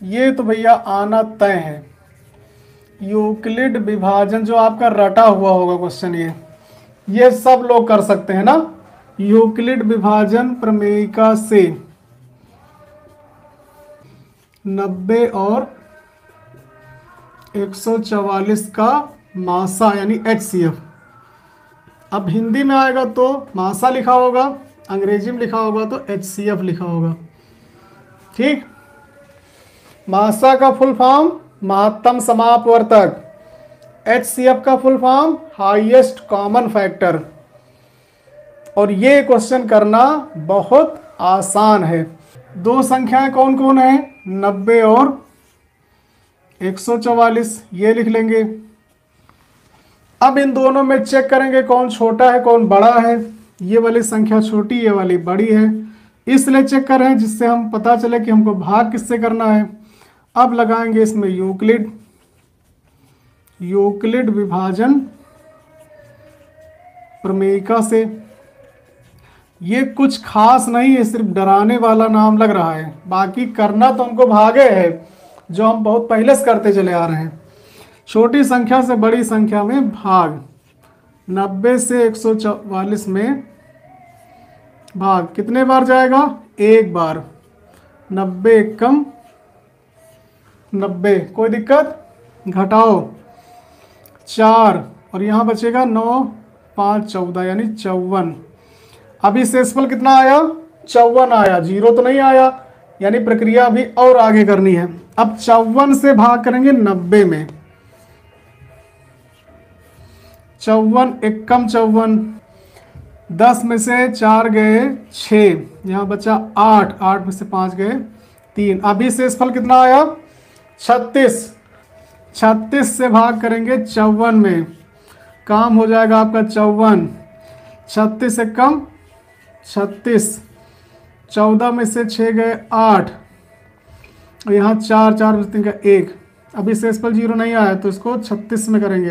ये तो भैया आना तय है। यूक्लिड विभाजन जो आपका रटा हुआ होगा क्वेश्चन ये ये सब लोग कर सकते हैं ना? यूक्लिड विभाजन प्रमेयिका से 90 और 144 का मासा यानी एचसीएफ अब हिंदी में आएगा तो मासा लिखा होगा, अंग्रेज़ी में लिखा होगा तो एचसीएफ लिखा होगा। ठीक? मासा का फुल फॉर्म महत्तम समापवर्तक। एच सी एफ़ का full form highest common factor और ये क्वेश्चन करना बहुत आसान है। दो संख्याएँ कौन कौन है? नब्बे और 144 ये लिख लेंगे। अब इन दोनों में चेक करेंगे कौन छोटा है, कौन बड़ा है। ये वाली संख्या छोटी, ये वाली बड़ी है। इसलिए चेक कर जिससे हम पता चले कि हमको भाग किससे करना है। अब लगाएँगे इसमें यूक्लिड। यूक्लिड विभाजन प्रमेयिका से। ये कुछ खास नहीं है, सिर्फ़ डराने वाला नाम लग रहा है। बाकी करना तो हमको भागे है, जो हम बहुत पहले से करते चले आ रहे हैं। छोटी संख्या से बड़ी संख्या में भाग। 90 से 144 में भाग। कितने बार जाएगा? एक बार। नब्बे कम नब्बे। कोई दिक्कत? घटाओ। चार। और यहाँ बचेगा नौ, पाँच, चौदह, यानी चौवन। अभी शेषफल कितना आया? चौवन आया। ज़ीरो तो नहीं आया। यानी प्रक्रिया अभी और आगे करनी है। अब चौवन से भाग करेंगे नब्बे में। चौवन इक्कम चौवन। दस में से चार गए छ। यहाँ बचा आठ। आठ में से पाँच गए तीन। अभी शेषफल कितना आया? छत्तीस छत्तीस से भाग करेंगे चौवन में। काम हो जाएगा आपका चौवन। छत्तीस से कम, छत्तीस। चौदह में से छः गए आठ। और यहाँ चार चार तीन का एक। अभी शेषफल ज़ीरो नहीं आया तो इसको छत्तीस में करेंगे।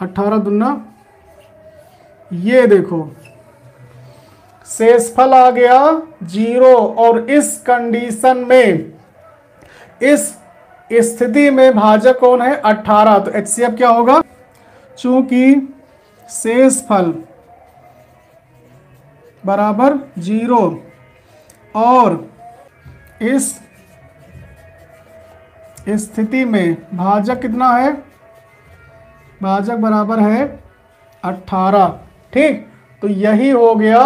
अट्ठारह दुना ये देखो। शेषफल आ गया ज़ीरो और इस कंडीशन में, इस स्थिति में भाजक कौन है? 18 तो एचसीएफ क्या होगा? चूँकि शेष फल बराबर ज़ीरो। और इस स्थिति में भाजक कितना है? भाजक बराबर है 18 ठीक? तो यही हो गया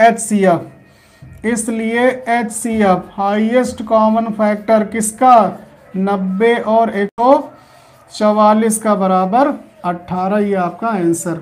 एच सी एफ़ इसलिए H C F highest common factor किसका? नब्बे और एक सौ चवालीस का बराबर अट्ठारह ये आपका आंसर।